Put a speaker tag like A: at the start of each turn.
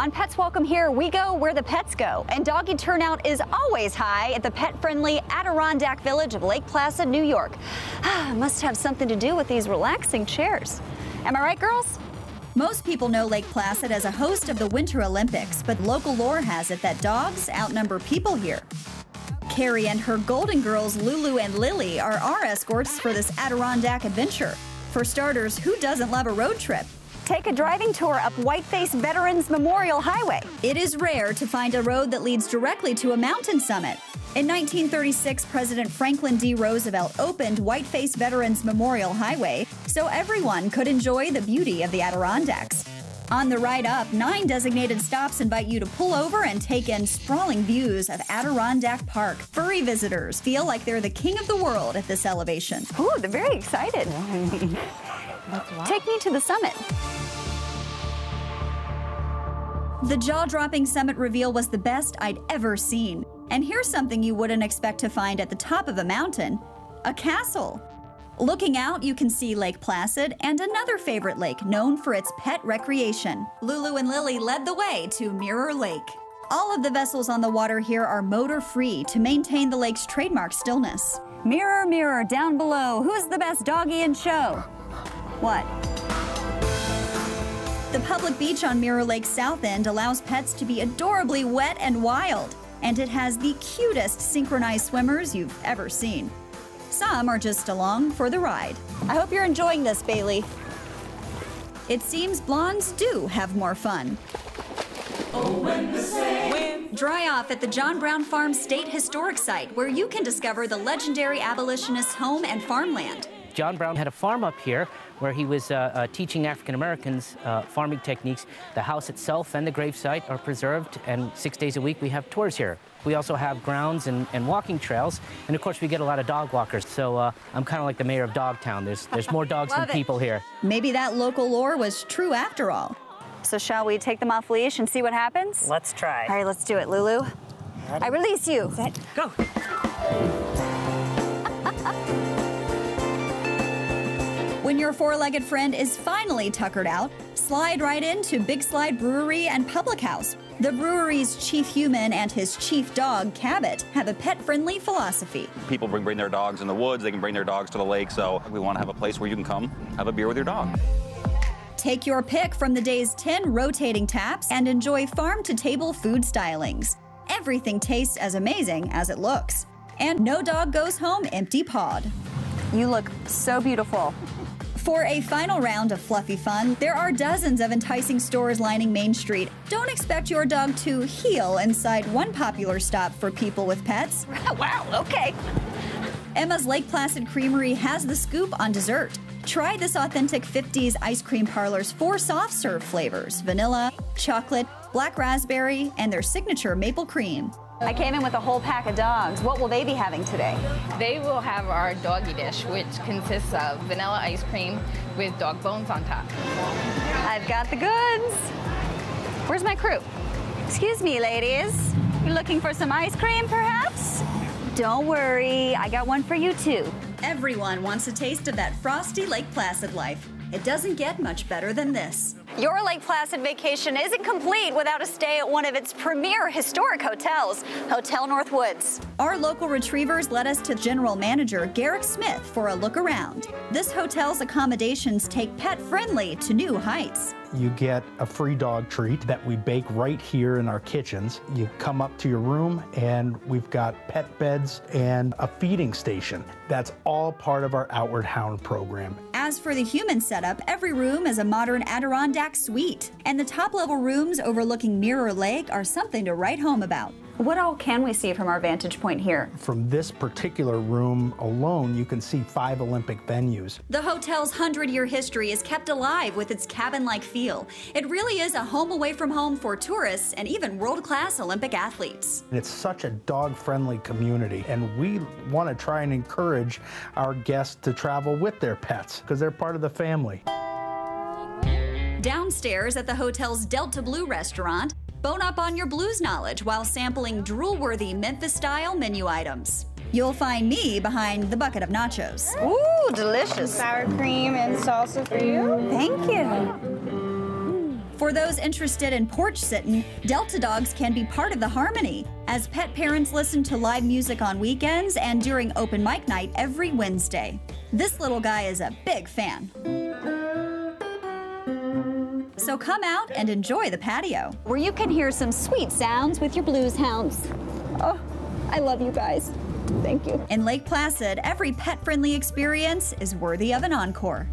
A: On Pets Welcome Here, we go where the pets go, and doggy turnout is always high at the pet-friendly Adirondack Village of Lake Placid, New York. Must have something to do with these relaxing chairs. Am I right, girls?
B: Most people know Lake Placid as a host of the Winter Olympics, but local lore has it that dogs outnumber people here. Carrie and her golden girls, Lulu and Lily, are our escorts for this Adirondack adventure. For starters, who doesn't love a road trip?
A: Take a driving tour up Whiteface Veterans Memorial Highway.
B: It is rare to find a road that leads directly to a mountain summit. In 1936, President Franklin D. Roosevelt opened Whiteface Veterans Memorial Highway so everyone could enjoy the beauty of the Adirondacks. On the ride up, nine designated stops invite you to pull over and take in sprawling views of Adirondack Park. Furry visitors feel like they're the king of the world at this elevation.
A: Ooh, they're very excited. Take me to the summit.
B: The jaw dropping summit reveal was the best I'd ever seen. And here's something you wouldn't expect to find at the top of a mountain a castle. Looking out, you can see Lake Placid and another favorite lake known for its pet recreation. Lulu and Lily led the way to Mirror Lake. All of the vessels on the water here are motor free to maintain the lake's trademark stillness.
A: Mirror, mirror, down below, who's the best doggy in show? What?
B: The public beach on Mirror Lake's south end allows pets to be adorably wet and wild, and it has the cutest synchronized swimmers you've ever seen. Some are just along for the ride.
A: I hope you're enjoying this, Bailey.
B: It seems blondes do have more fun. Oh, Dry off at the John Brown Farm State Historic Site, where you can discover the legendary abolitionist's home and farmland.
C: John Brown had a farm up here where he was uh, uh, teaching African Americans uh, farming techniques. The house itself and the gravesite are preserved, and six days a week we have tours here. We also have grounds and, and walking trails, and of course we get a lot of dog walkers. So uh, I'm kind of like the mayor of Dogtown. There's there's more dogs than
A: it.
C: people here.
B: Maybe that local lore was true after all.
A: So shall we take them off leash and see what happens?
D: Let's try.
A: All right, let's do it, Lulu. I release you.
D: Set, go.
B: Your four-legged friend is finally tuckered out, slide right into Big Slide Brewery and Public House. The brewery's chief human and his chief dog, Cabot, have a pet-friendly philosophy.
E: People bring, bring their dogs in the woods, they can bring their dogs to the lake, so we want to have a place where you can come have a beer with your dog.
B: Take your pick from the day's 10 rotating taps and enjoy farm-to-table food stylings. Everything tastes as amazing as it looks. And no dog goes home empty-pawed.
A: You look so beautiful.
B: For a final round of fluffy fun, there are dozens of enticing stores lining Main Street. Don't expect your dog to heel inside one popular stop for people with pets.
A: wow, okay.
B: Emma's Lake Placid Creamery has the scoop on dessert. Try this authentic 50s ice cream parlor's four soft serve flavors vanilla, chocolate, black raspberry, and their signature maple cream.
A: I came in with a whole pack of dogs. What will they be having today?
F: They will have our doggy dish, which consists of vanilla ice cream with dog bones on top.
A: I've got the goods. Where's my crew? Excuse me, ladies. You're looking for some ice cream, perhaps? Don't worry, I got one for you too.
B: Everyone wants a taste of that frosty Lake Placid life. It doesn't get much better than this.
A: Your Lake Placid vacation isn't complete without a stay at one of its premier historic hotels, Hotel Northwoods.
B: Our local retrievers led us to General Manager Garrick Smith for a look around. This hotel's accommodations take pet friendly to new heights.
G: You get a free dog treat that we bake right here in our kitchens. You come up to your room and we've got pet beds and a feeding station. That's all part of our Outward Hound program.
B: As for the human setup, every room is a modern Adirondack suite, and the top level rooms overlooking Mirror Lake are something to write home about.
A: What all can we see from our vantage point here?
G: From this particular room alone, you can see five Olympic venues.
B: The hotel's 100 year history is kept alive with its cabin like feel. It really is a home away from home for tourists and even world class Olympic athletes.
G: It's such a dog friendly community, and we want to try and encourage our guests to travel with their pets because they're part of the family.
B: Downstairs at the hotel's Delta Blue restaurant, bone up on your blues knowledge while sampling drool worthy Memphis style menu items. You'll find me behind the bucket of nachos.
A: Ooh, delicious.
H: Sour cream and salsa for you.
A: Thank you.
B: For those interested in porch sitting, Delta dogs can be part of the harmony, as pet parents listen to live music on weekends and during open mic night every Wednesday. This little guy is a big fan. So come out and enjoy the patio.
A: Where you can hear some sweet sounds with your blues hounds. Oh, I love you guys. Thank you.
B: In Lake Placid, every pet friendly experience is worthy of an encore.